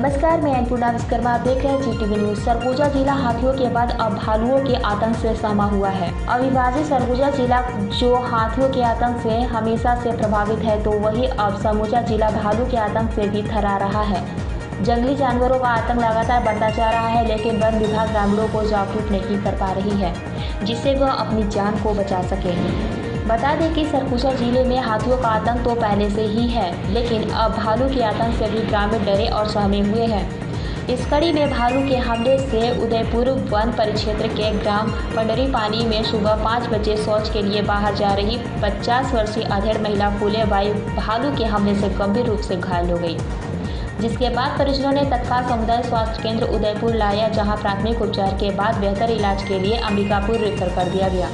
नमस्कार, मैं अन्नपूर्णा विश्वकर्मा। आप देख रहे हैं जीटीवी न्यूज़ सरगुजा जिला हाथियों के बाद अब भालुओं के आतंक से समा हुआ है। अविभाजित सरगुजा जिला जो हाथियों के आतंक से हमेशा से प्रभावित है तो वही अब समूचा जिला भालू के आतंक से भी थरा रहा है। जंगली जानवरों का आतंक लगातार बढ़ता जा रहा है, लेकिन वन विभाग ग्रामीणों को जागरूक नहीं कर पा रही है, जिससे वह अपनी जान को बचा सके। बता दें कि सरगुजा ज़िले में हाथियों का आतंक तो पहले से ही है, लेकिन अब भालू के आतंक से भी ग्रामीण डरे और सहमे हुए हैं। इस कड़ी में भालू के हमले से उदयपुर वन परिक्षेत्र के ग्राम पंडरी पानी में सुबह पाँच बजे शौच के लिए बाहर जा रही 50 वर्षीय अधेड़ महिला फूले बाई भालू के हमले से गंभीर रूप से घायल हो गई। जिसके बाद परिजनों ने तत्काल समुदाय स्वास्थ्य केंद्र उदयपुर लाया, जहाँ प्राथमिक उपचार के बाद बेहतर इलाज के लिए अंबिकापुर रेफर कर दिया गया।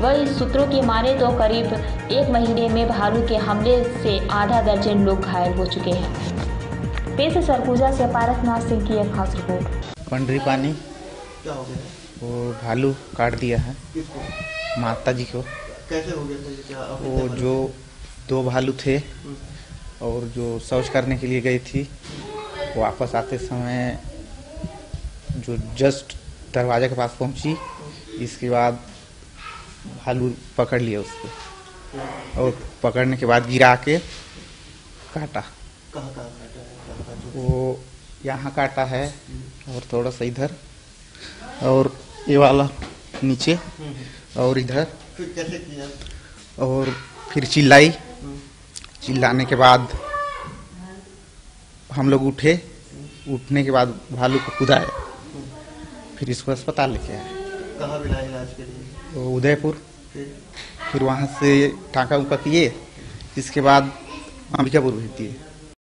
वह सूत्रों के माने तो करीब एक महीने में भालू के हमले से आधा दर्जन लोग घायल हो चुके हैं। पेश सरगुजा से पारसनाथ सिंह की एक खास रिपोर्ट। पंडरी पानी। क्या हो गया? वो भालू काट दिया है। माता जी को। कैसे हो गया था वो जो दो भालू थे हम्म, और जो शौच करने के लिए गई थी वापस आते समय जो जस्ट दरवाजे के पास पहुँची इसके बाद भालू पकड़ लिया उसको। और पकड़ने के बाद गिरा के काटा। वो यहाँ काटा है और थोड़ा सा इधर और ये वाला नीचे। और इधर और फिर चिल्लाई। चिल्लाने के बाद हम लोग उठे। उठने के बाद भालू को कुदाए फिर इसको अस्पताल लेके आए। कहाँ मिला इलाज के लिए तो उदयपुर। फिर? फिर वहाँ से टाँका उका किए इसके बाद अंबिकापुर भेज दिए।